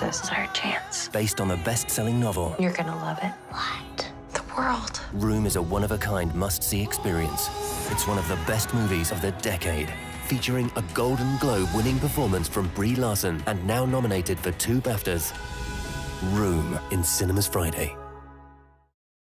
This is our chance. Based on the best-selling novel, You're gonna love it. What? The world. Room is a one-of-a-kind must-see experience. It's one of the best movies of the decade, featuring a Golden Globe-winning performance from Brie Larson and now nominated for two BAFTAs. Room in cinemas Friday.